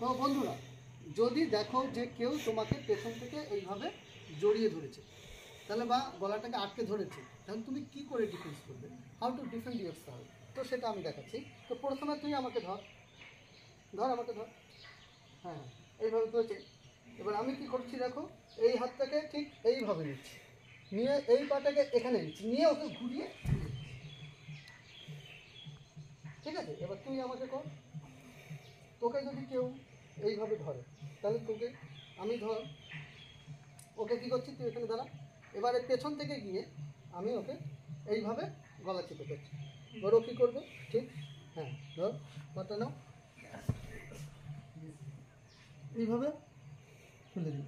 তো বন্ধুরা, যদি দেখো যে কেউ তোমাকে পেছন থেকে এইভাবে জড়িয়ে ধরেছে, তাহলে বা গলাটাকে আটকে ধরেছে, তাহলে তুমি কি করে ডিফেন্স করবে? How to defend yourself তো সেটা আমি দেখাচ্ছি। তো প্রথমে তুই আমাকে ধর। ধর আমাকে ধর। হ্যাঁ এইভাবে ধরেছে। এবার আমি কি করছি দেখো, এই হাতটাকে ঠিক এইভাবে নিচ্ছি। নিয়ে এই পাটাকে এখানে নিচ্ছি। নিয়ে ওকে ঘুরিয়ে ঠিক আছে? এবার তুই আমাকে কর। তোকে যদি কেউ এইভাবে ধরে, তাহলে তোকে আমি ধর, ওকে কী করছি, তুই এখানে দাঁড়া। এবারে পেছন থেকে গিয়ে আমি ওকে এইভাবে গলা চেপে করছি এবার ও কী করবে? ঠিক? হ্যাঁ ধর কথা নাও। এইভাবে খুলে দিই